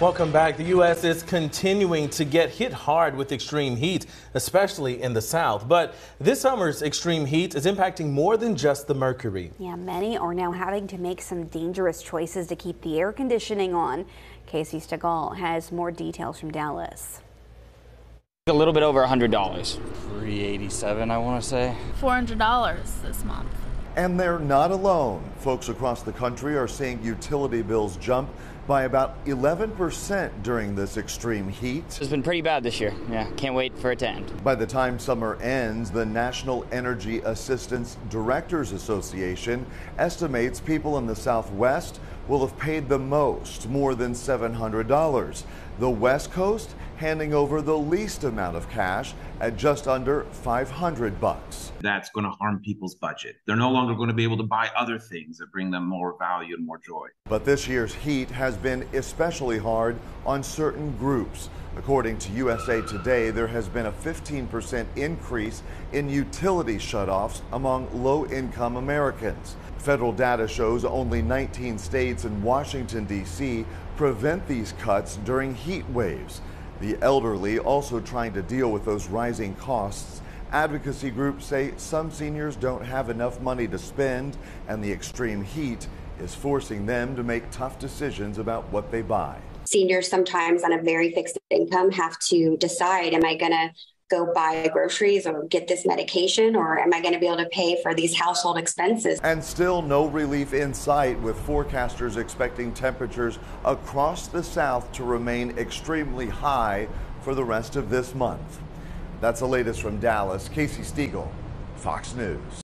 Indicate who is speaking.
Speaker 1: Welcome back. The U.S. is continuing to get hit hard with extreme heat, especially in the south. But this summer's extreme heat is impacting more than just the mercury.
Speaker 2: Yeah, many are now having to make some dangerous choices to keep the air conditioning on. Casey Stegall has more details from Dallas.
Speaker 3: A little bit over $100.
Speaker 4: 387 I want to say.
Speaker 5: $400 this month.
Speaker 6: And they're not alone. Folks across the country are seeing utility bills jump by about 11% during this extreme heat.
Speaker 3: It's been pretty bad this year. Yeah, can't wait for it to end.
Speaker 6: By the time summer ends, the National Energy Assistance Directors Association estimates people in the Southwest will have paid the most, more than $700. The West Coast handing over the least amount of cash at just under 500 bucks.
Speaker 7: That's going to harm people's budget. They're no longer going to be able to buy other things that bring them more value and more joy.
Speaker 6: But this year's heat has been especially hard on certain groups. According to USA Today, there has been a 15% increase in utility shutoffs among low income Americans. Federal data shows only 19 states and Washington, D.C. prevent these cuts during heat waves. The elderly also trying to deal with those rising costs. Advocacy groups say some seniors don't have enough money to spend, and the extreme heat is forcing them to make tough decisions about what they buy.
Speaker 8: Seniors sometimes on a very fixed income have to decide am I going to go buy groceries or get this medication or am I going to be able to pay for these household expenses?
Speaker 6: And still no relief in sight with forecasters expecting temperatures across the south to remain extremely high for the rest of this month. That's the latest from Dallas. Casey Stegall, Fox News.